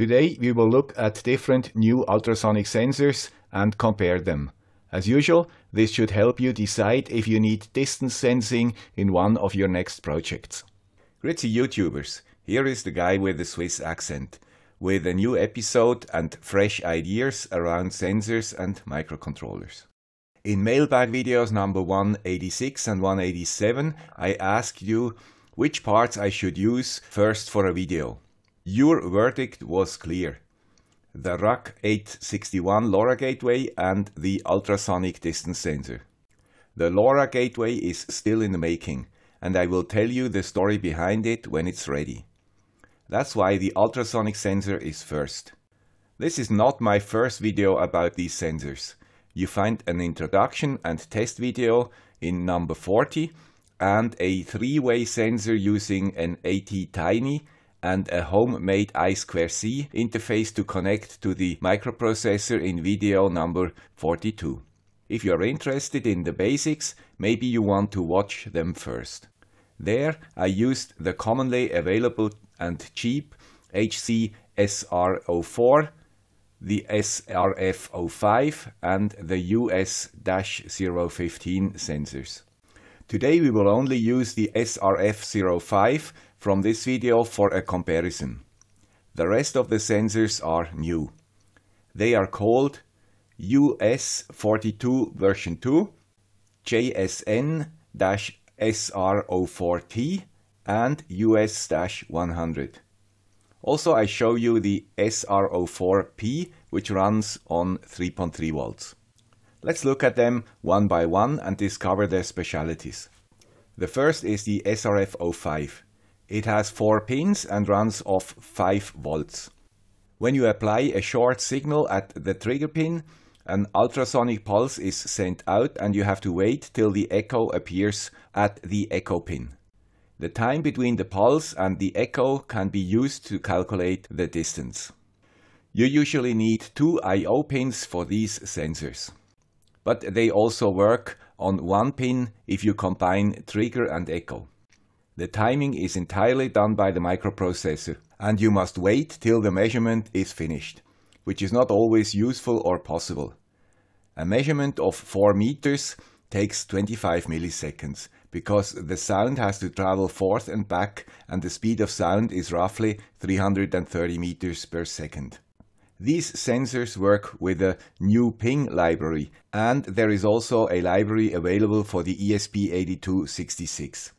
Today we will look at different new ultrasonic sensors and compare them. As usual, this should help you decide if you need distance sensing in one of your next projects. Grüezi YouTubers, here is the guy with the Swiss accent, with a new episode and fresh ideas around sensors and microcontrollers. In mailbag videos number 186 and 187, I asked you which parts I should use first for a video. Your verdict was clear. The RAK831 LoRa gateway and the ultrasonic distance sensor. The LoRa gateway is still in the making, and I will tell you the story behind it when it's ready. That's why the ultrasonic sensor is first. This is not my first video about these sensors. You find an introduction and test video in number 40 and a three-way sensor using an ATtiny and a homemade I2C interface to connect to the microprocessor in video number 42. If you are interested in the basics, maybe you want to watch them first. There I used the commonly available and cheap HC SR04, the SRF05 and the US-015 sensors. Today we will only use the SRF05 from this video for a comparison. The rest of the sensors are new. They are called US42 version 2, JSN-SR04T and US-100. Also I show you the SR04P which runs on 3.3 volts. Let's look at them one by one and discover their specialities. The first is the SRF05. It has 4 pins and runs off 5 volts. When you apply a short signal at the trigger pin, an ultrasonic pulse is sent out and you have to wait till the echo appears at the echo pin. The time between the pulse and the echo can be used to calculate the distance. You usually need two I.O. pins for these sensors but they also work on one pin if you combine trigger and echo. The timing is entirely done by the microprocessor and you must wait till the measurement is finished, which is not always useful or possible. A measurement of 4 meters takes 25 milliseconds because the sound has to travel forth and back and the speed of sound is roughly 330 meters per second. These sensors work with a NewPing library and there is also a library available for the ESP8266.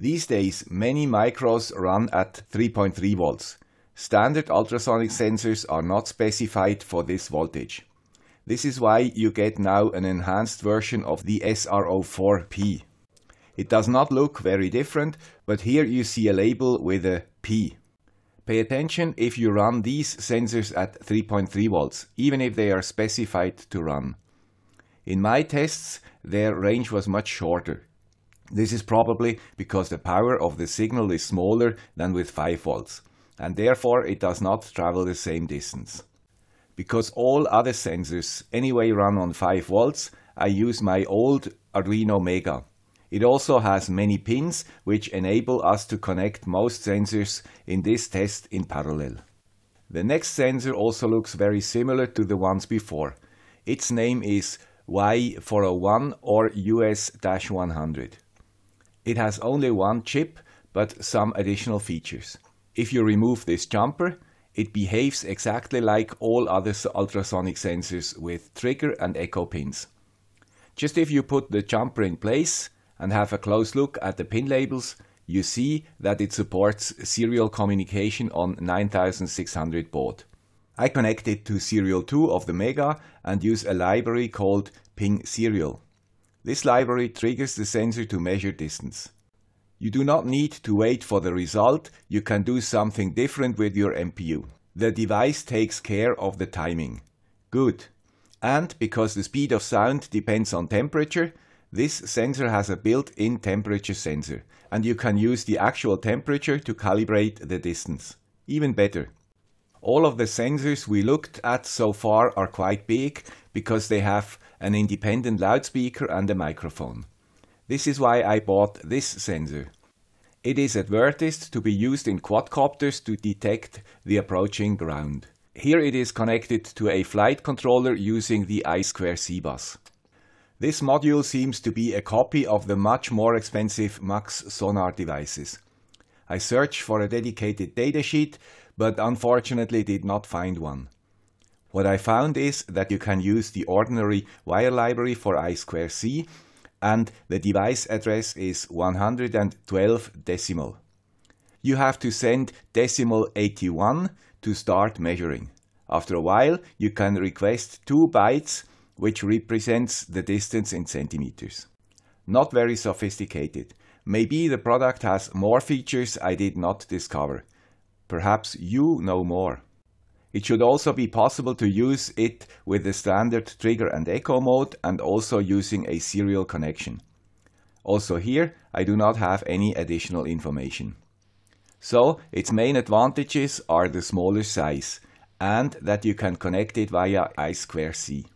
These days many micros run at 3.3 volts. Standard ultrasonic sensors are not specified for this voltage. This is why you get now an enhanced version of the SR04P. It does not look very different, but here you see a label with a P. Pay attention if you run these sensors at 3.3 volts, even if they are specified to run. In my tests, their range was much shorter. This is probably because the power of the signal is smaller than with 5 volts, and therefore it does not travel the same distance. Because all other sensors anyway run on 5 volts, I use my old Arduino Mega. It also has many pins which enable us to connect most sensors in this test in parallel. The next sensor also looks very similar to the ones before. Its name is Y401 or US-100. It has only one chip but some additional features. If you remove this jumper, it behaves exactly like all other ultrasonic sensors with trigger and echo pins. Just if you put the jumper in place, and have a close look at the pin labels, you see that it supports serial communication on 9600 baud. I connect it to serial 2 of the Mega and use a library called Ping Serial. This library triggers the sensor to measure distance. You do not need to wait for the result, you can do something different with your MPU. The device takes care of the timing. Good. And because the speed of sound depends on temperature, this sensor has a built-in temperature sensor and you can use the actual temperature to calibrate the distance. Even better. All of the sensors we looked at so far are quite big because they have an independent loudspeaker and a microphone. This is why I bought this sensor. It is advertised to be used in quadcopters to detect the approaching ground. Here it is connected to a flight controller using the I2C bus. This module seems to be a copy of the much more expensive MAX sonar devices. I searched for a dedicated datasheet, but unfortunately did not find one. What I found is that you can use the ordinary wire library for I2C and the device address is 112 decimal. You have to send decimal 81 to start measuring. After a while, you can request 2 bytes, which represents the distance in centimeters. Not very sophisticated. Maybe the product has more features I did not discover. Perhaps you know more. It should also be possible to use it with the standard trigger and echo mode and also using a serial connection. Also here, I do not have any additional information. So its main advantages are the smaller size and that you can connect it via I2C,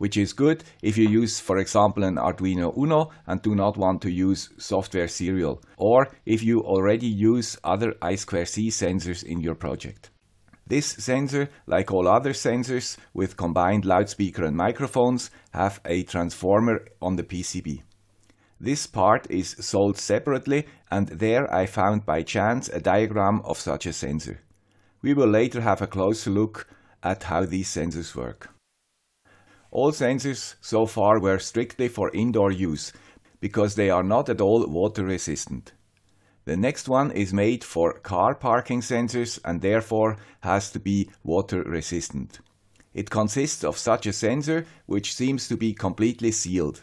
which is good if you use, for example, an Arduino Uno and do not want to use software serial, or if you already use other I2C sensors in your project. This sensor, like all other sensors with combined loudspeaker and microphones, have a transformer on the PCB. This part is sold separately and there I found by chance a diagram of such a sensor. We will later have a closer look at how these sensors work. All sensors so far were strictly for indoor use because they are not at all water resistant. The next one is made for car parking sensors and therefore has to be water resistant. It consists of such a sensor which seems to be completely sealed.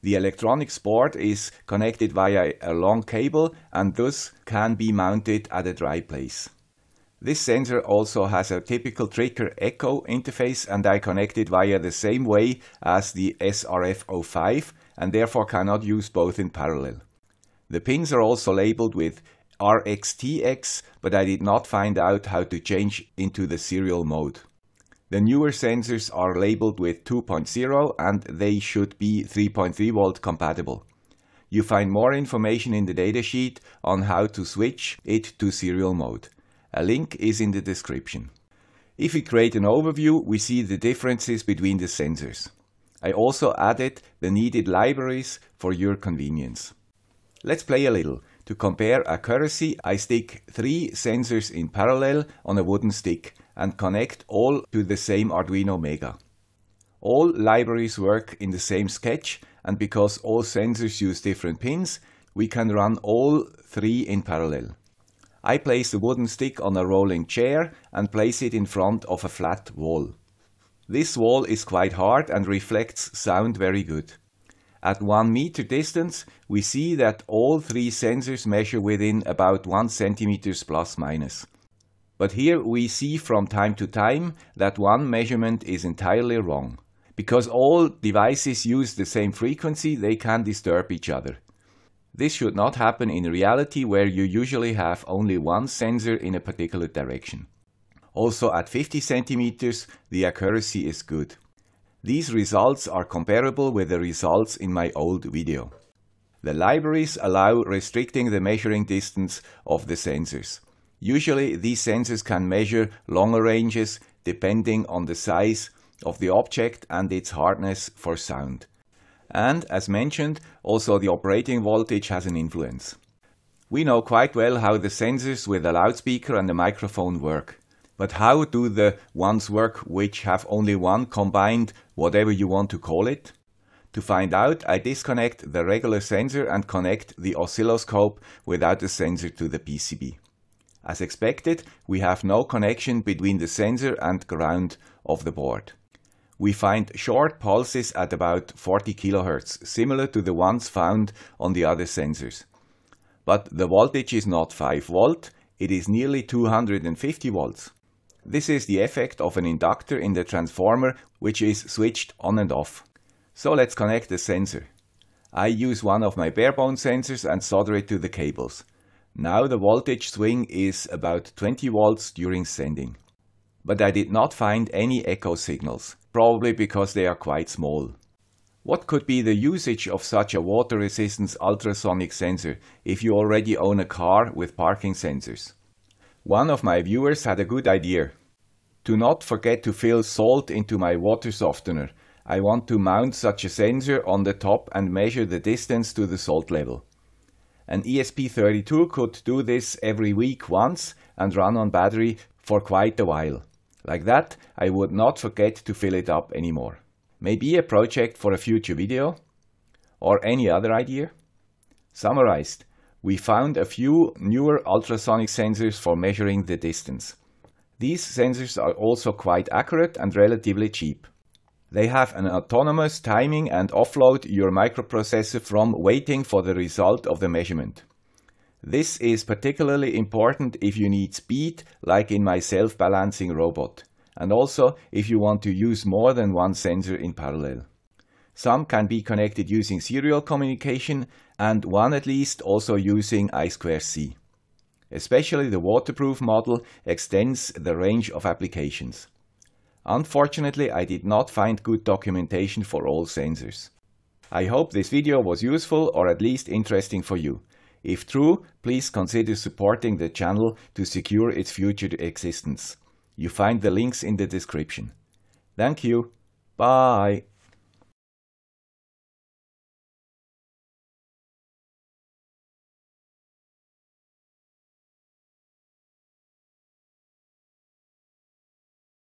The electronics board is connected via a long cable and thus can be mounted at a dry place. This sensor also has a typical trigger echo interface and I connect it via the same way as the SRF05 and therefore cannot use both in parallel. The pins are also labeled with RXTX, but I did not find out how to change into the serial mode. The newer sensors are labeled with 2.0 and they should be 3.3 volt compatible. You find more information in the datasheet on how to switch it to serial mode. A link is in the description. If we create an overview, we see the differences between the sensors. I also added the needed libraries for your convenience. Let's play a little. To compare accuracy, I stick three sensors in parallel on a wooden stick and connect all to the same Arduino Mega. All libraries work in the same sketch and because all sensors use different pins, we can run all three in parallel. I place the wooden stick on a rolling chair and place it in front of a flat wall. This wall is quite hard and reflects sound very good. At 1 meter distance, we see that all three sensors measure within about 1 centimeters plus minus. But here we see from time to time that one measurement is entirely wrong. Because all devices use the same frequency, they can disturb each other. This should not happen in reality where you usually have only one sensor in a particular direction. Also at 50 centimeters, the accuracy is good. These results are comparable with the results in my old video. The libraries allow restricting the measuring distance of the sensors. Usually these sensors can measure longer ranges depending on the size of the object and its hardness for sound. And as mentioned, also the operating voltage has an influence. We know quite well how the sensors with a loudspeaker and a microphone work. But how do the ones work which have only one combined, whatever you want to call it? To find out, I disconnect the regular sensor and connect the oscilloscope without the sensor to the PCB. As expected, we have no connection between the sensor and ground of the board. We find short pulses at about 40 kHz, similar to the ones found on the other sensors. But the voltage is not 5 volt, it is nearly 250 volts. This is the effect of an inductor in the transformer which is switched on and off. So let's connect the sensor. I use one of my barebone sensors and solder it to the cables. Now the voltage swing is about 20 volts during sending. But I did not find any echo signals, probably because they are quite small. What could be the usage of such a water resistance ultrasonic sensor if you already own a car with parking sensors? One of my viewers had a good idea. Do not forget to fill salt into my water softener. I want to mount such a sensor on the top and measure the distance to the salt level. An ESP32 could do this every week once and run on battery for quite a while. Like that, I would not forget to fill it up anymore. Maybe a project for a future video? Or any other idea? Summarized, we found a few newer ultrasonic sensors for measuring the distance. These sensors are also quite accurate and relatively cheap. They have an autonomous timing and offload your microprocessor from waiting for the result of the measurement. This is particularly important if you need speed, like in my self-balancing robot and also if you want to use more than one sensor in parallel. Some can be connected using serial communication and one at least also using I2C. Especially the waterproof model extends the range of applications. Unfortunately, I did not find good documentation for all sensors. I hope this video was useful or at least interesting for you. If true, please consider supporting the channel to secure its future existence. You find the links in the description. Thank you. Bye.